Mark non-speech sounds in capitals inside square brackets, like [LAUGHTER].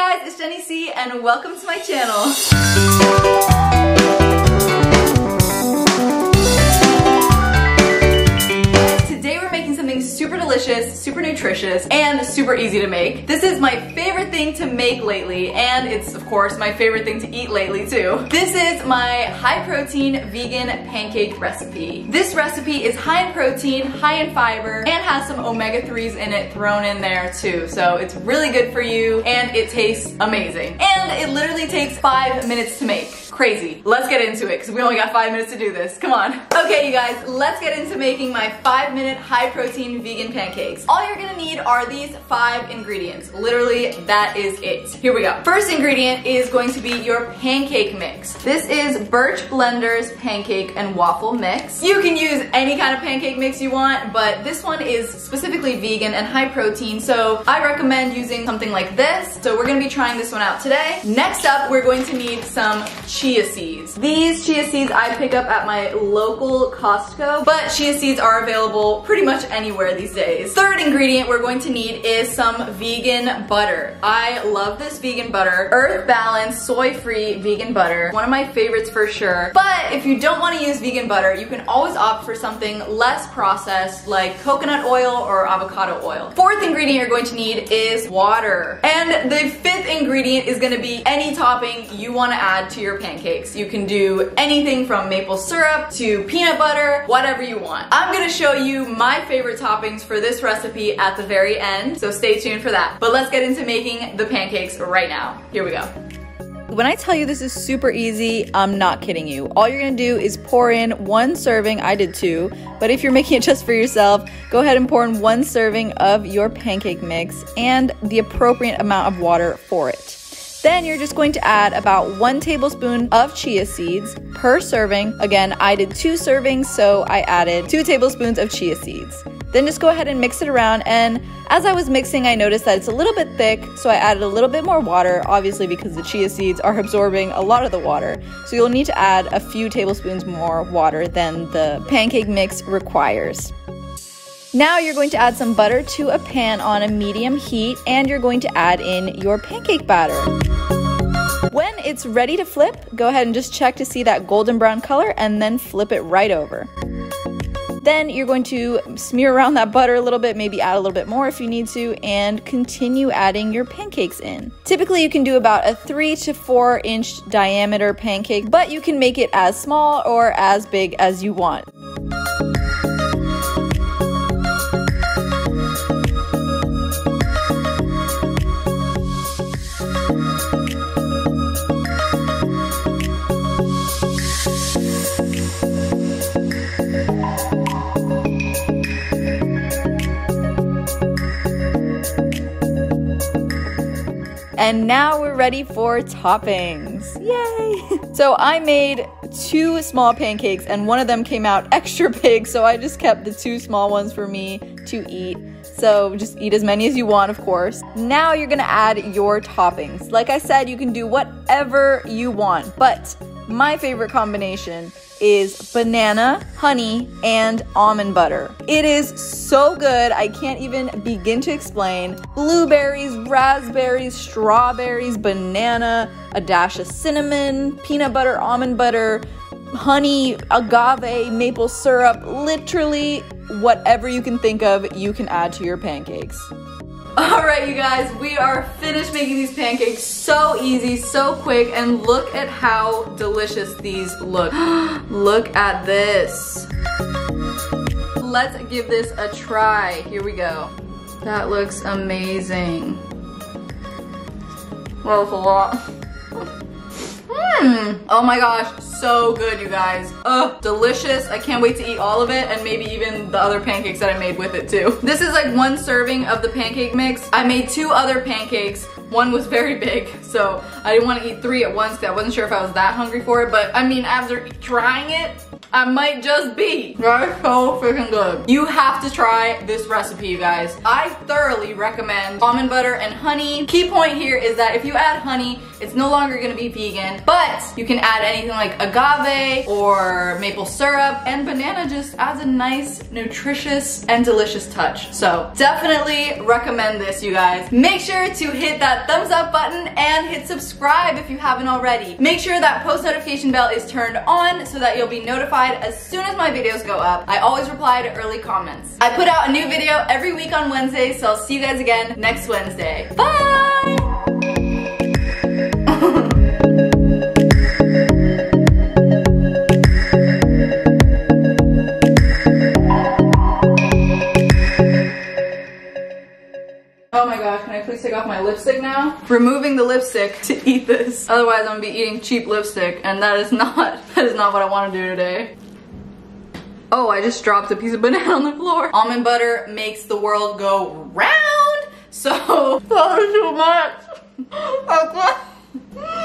guys, it's Jenni C and welcome to my channel. Super delicious, super nutritious, and super easy to make. This is my favorite thing to make lately, and it's of course my favorite thing to eat lately too. This is my high protein vegan pancake recipe. This recipe is high in protein, high in fiber, and has some omega-3s in it thrown in there too. So it's really good for you, and it tastes amazing. And it literally takes five minutes to make crazy. Let's get into it because we only got five minutes to do this. Come on. Okay, you guys, let's get into making my five minute high protein vegan pancakes. All you're gonna need are these five ingredients. Literally, that is it. Here we go. First ingredient is going to be your pancake mix. This is Birch Bender's pancake and waffle mix. You can use any kind of pancake mix you want, but this one is specifically vegan and high protein, so I recommend using something like this. So we're gonna be trying this one out today. Next up, we're going to need some cheese chia seeds. These chia seeds I pick up at my local Costco, but chia seeds are available pretty much anywhere these days. Third ingredient we're going to need is some vegan butter. I love this vegan butter. Earth Balance soy-free vegan butter. One of my favorites for sure. But if you don't want to use vegan butter, you can always opt for something less processed like coconut oil or avocado oil. Fourth ingredient you're going to need is water. And the fifth ingredient is going to be any topping you want to add to your pancake pancakes. You can do anything from maple syrup to peanut butter, whatever you want. I'm gonna show you my favorite toppings for this recipe at the very end, so stay tuned for that. But let's get into making the pancakes right now. Here we go. When I tell you this is super easy, I'm not kidding you. All you're gonna do is pour in one serving, I did two, but if you're [LAUGHS] making it just for yourself, go ahead and pour in one serving of your pancake mix and the appropriate amount of water for it. Then you're just going to add about one tablespoon of chia seeds per serving. Again, I did two servings, so I added two tablespoons of chia seeds. Then just go ahead and mix it around. And as I was mixing, I noticed that it's a little bit thick, so I added a little bit more water, obviously because the chia seeds are [LAUGHS] absorbing a lot of the water. So you'll need to add a few tablespoons more water than the pancake mix requires. Now you're going to add some butter to a pan on a medium heat and you're going to add in your pancake batter. When it's ready to flip, go ahead and just check to see that golden brown color and then flip it right over. Then you're going to smear around that butter a little bit, maybe add a little bit more if you need to, and continue adding your pancakes in. Typically, you can do about a 3 to 4 inch diameter pancake, but you can make it as small or as big as you want. And now we're ready for toppings. Yay! [LAUGHS] So I made two small pancakes and one of them came out [LAUGHS] extra big, so I just kept the two small ones for me to eat. So just eat as many as you want, of course. Now you're gonna add your toppings. Like I said, you can do whatever you want, but my favorite combination is banana, honey, and almond butter. It is so good, I can't even begin to explain. Blueberries, raspberries, strawberries, banana, a dash of cinnamon, peanut butter, almond butter, honey, agave, maple syrup, literally whatever you can think of, you can add to your pancakes. All right, you guys, we are finished making these pancakes. So easy, so quick, and look at how delicious these look. [GASPS] look at this. Let's give this a try. Here we go. That looks amazing. Well, it's a lot. [LAUGHS] Mmm. Oh my gosh, so good, you guys. Ugh, delicious. I can't wait to eat all of it and maybe even the other pancakes that I made with it too. [LAUGHS] This is like one serving of the pancake mix. I made two other pancakes. One was very big, so I didn't want to eat three at once because I wasn't sure if I was that hungry for it. But I mean, after trying it, I might just be. That is so freaking good. You have to try this recipe, you guys. I thoroughly recommend almond butter and honey. Key point here is that if you add honey, it's no longer gonna be vegan, but you can add anything like agave or maple syrup, and banana just adds a nice, nutritious, and delicious touch. So definitely recommend this, you guys. Make sure to hit that thumbs up button and hit subscribe if you haven't already. Make sure that post notification bell is turned on so that you'll be notified as soon as my videos go up. I always reply to early comments. I put out a new video every week on Wednesday, so I'll see you guys again next Wednesday. Bye! Oh my gosh, can I please take off my lipstick now? Removing the lipstick to eat this. Otherwise I'm gonna be eating cheap lipstick and that is not, [LAUGHS] that is not what I wanna do today. Oh, I just dropped a piece of banana on the floor. Almond butter makes the world go round. So, [LAUGHS] that was too much. [LAUGHS]